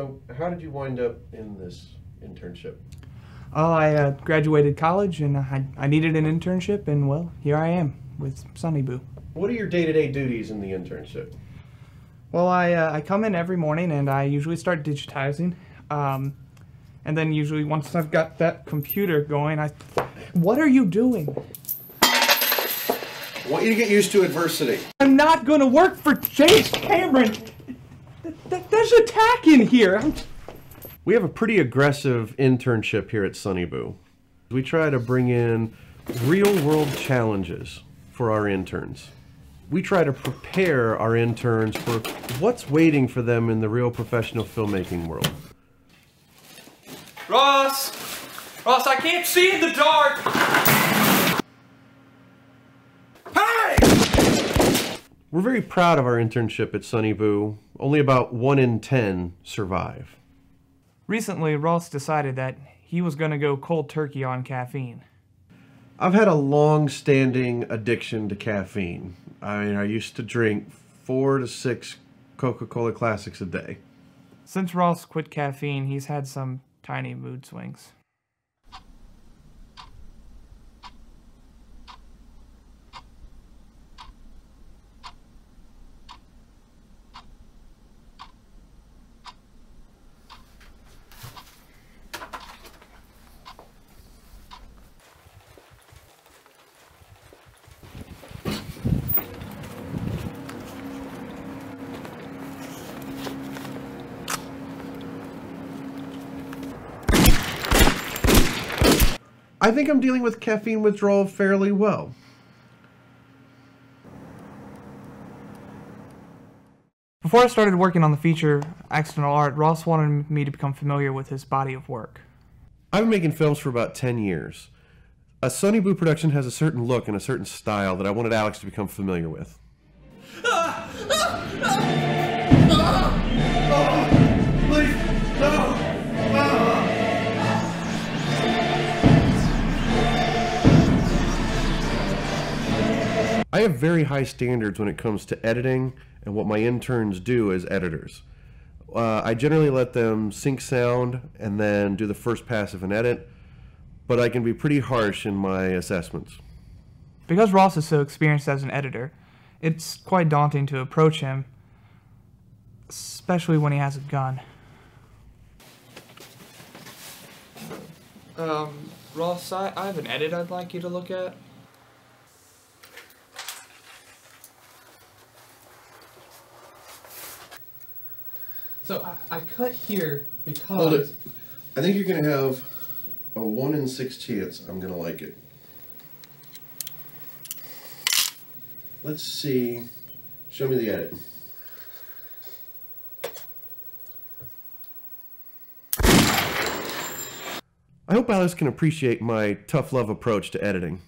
So, how did you wind up in this internship? Oh, I uh, graduated college and I, I needed an internship, and well, here I am with Sonnyboo. What are your day to day duties in the internship? Well, I, uh, I come in every morning and I usually start digitizing. Um, and then usually once I've got that computer going, I. What are you doing? I want you to get used to adversity. I'm not gonna work for James Cameron. Th- th- there's a tack in here. I'm- We have a pretty aggressive internship here at Sonnyboo. We try to bring in real world challenges for our interns. We try to prepare our interns for what's waiting for them in the real professional filmmaking world. Ross! Ross, I can't see in the dark! We're very proud of our internship at Sonnyboo. Only about 1 in 10 survive. Recently, Ross decided that he was gonna go cold turkey on caffeine. I've had a long standing addiction to caffeine. I mean, I used to drink four to six Coca Cola Classics a day. Since Ross quit caffeine, he's had some tiny mood swings. I think I'm dealing with caffeine withdrawal fairly well. Before I started working on the feature Accidental Art, Ross wanted me to become familiar with his body of work. I've been making films for about 10 years. A Sonnyboo production has a certain look and a certain style that I wanted Alex to become familiar with. Ah! Ah! Ah! I have very high standards when it comes to editing and what my interns do as editors. Uh, I generally let them sync sound and then do the first pass of an edit, but I can be pretty harsh in my assessments. Because Ross is so experienced as an editor, it's quite daunting to approach him, especially when he has a gun. Um, Ross, I, I have an edit I'd like you to look at. So I, I cut here because Hold it. I think you're going to have a 1 in 6 chance I'm going to like it. Let's see. Show me the edit. I hope Alex can appreciate my tough love approach to editing.